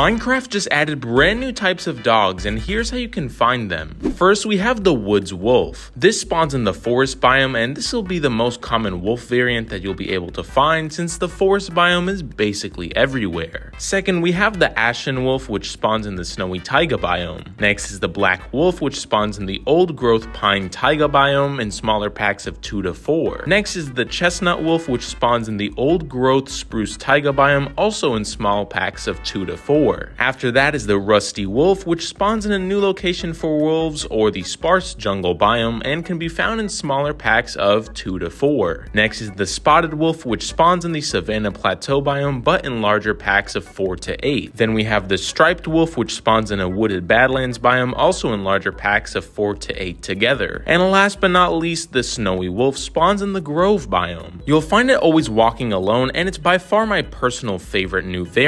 Minecraft just added brand new types of dogs and here's how you can find them. First, we have the woods wolf. This spawns in the forest biome and this will be the most common wolf variant that you'll be able to find since the forest biome is basically everywhere. Second, we have the ashen wolf which spawns in the snowy taiga biome. Next is the black wolf which spawns in the old growth pine taiga biome in smaller packs of 2 to 4. Next is the chestnut wolf which spawns in the old growth spruce taiga biome also in small packs of 2 to 4. After that is the rusty wolf which spawns in a new location for wolves or the sparse jungle biome and can be found in smaller packs of 2 to 4. Next is the spotted wolf which spawns in the savanna plateau biome but in larger packs of 4 to 8. Then we have the striped wolf which spawns in a wooded badlands biome also in larger packs of 4 to 8 together. And last but not least the snowy wolf spawns in the grove biome. You'll find it always walking alone and it's by far my personal favorite new variant